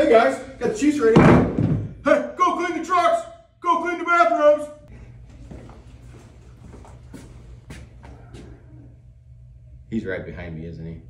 Hey guys, got the chiefs ready. Hey, go clean the trucks. Go clean the bathrooms. He's right behind me, isn't he?